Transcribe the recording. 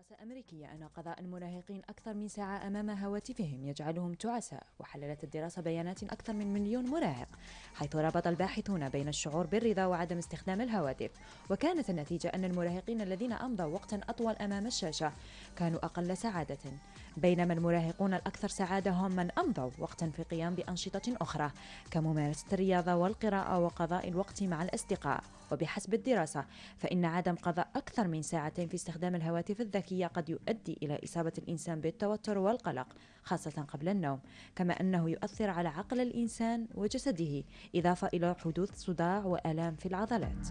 دراسة أمريكية أن قضاء المراهقين أكثر من ساعة أمام هواتفهم يجعلهم تعساء وحللت الدراسة بيانات أكثر من مليون مراهق. حيث ربط الباحثون بين الشعور بالرضا وعدم استخدام الهواتف. وكانت النتيجة أن المراهقين الذين أمضوا وقتا أطول أمام الشاشة كانوا أقل سعادة. بينما المراهقون الأكثر سعادة هم من أمضوا وقتا في قيام بأنشطة أخرى كممارسة الرياضة والقراءة وقضاء الوقت مع الأصدقاء. وبحسب الدراسة فإن عدم قضاء أكثر من ساعتين في استخدام الهواتف الذكية قد يؤدي إلى إصابة الإنسان بالتوتر والقلق خاصة قبل النوم. كما أنه يؤثر على عقل الإنسان وجسده. إضافة إلى حدوث صداع وآلام في العضلات.